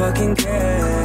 fucking care.